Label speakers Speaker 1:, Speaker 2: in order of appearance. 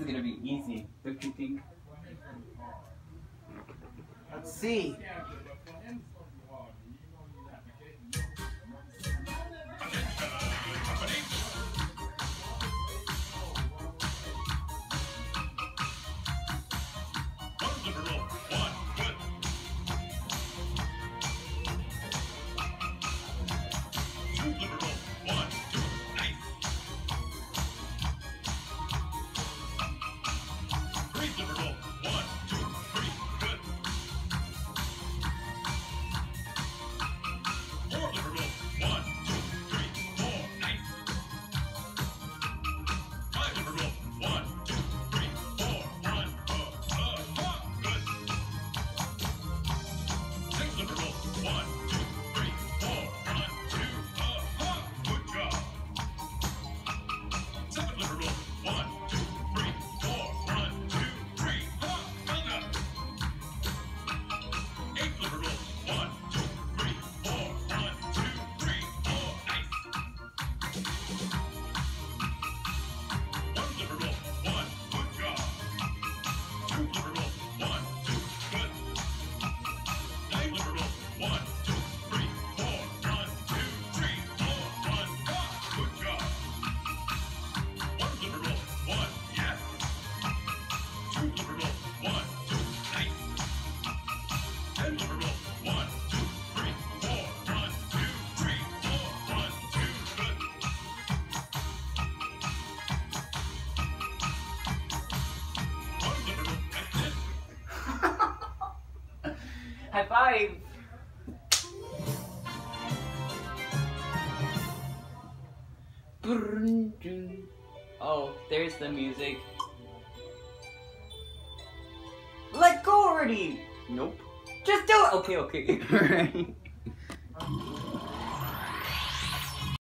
Speaker 1: is gonna be easy, don't you think?
Speaker 2: Let's see.
Speaker 3: difficult. One, two, three, four. huh? Good job. One, two, three, four. One, two, three, huh. One, two, three, four. One, two, three, four. Nice. One. One, good job. Two.
Speaker 1: High five. Oh, there's the music. Let go already! Nope. Just do it! Okay, okay. Alright.